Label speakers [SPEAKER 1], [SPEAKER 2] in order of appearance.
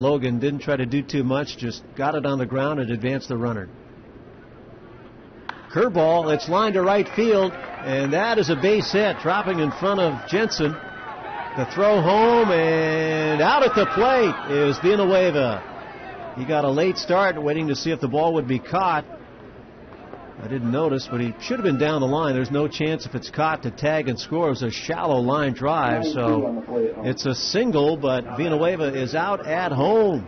[SPEAKER 1] Logan didn't try to do too much, just got it on the ground and advanced the runner. Curveball, it's lined to right field, and that is a base hit, dropping in front of Jensen. The throw home and out at the plate is Villanueva. He got a late start, waiting to see if the ball would be caught. I didn't notice, but he should have been down the line. There's no chance if it's caught to tag and score. It was a shallow line drive, so it's a single, but Villanueva is out at home.